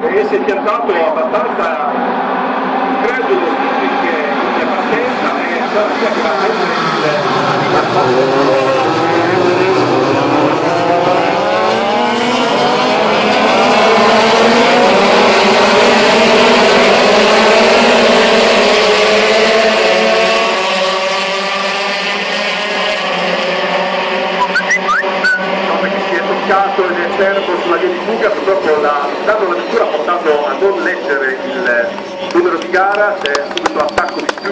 E si è piantato abbastanza incredulo che sia partenza e sia che va a nome che si è toccato il cervo sulla via di fuga, purtroppo la, dando la misura non leggere il numero di gara, c'è subito attacco di più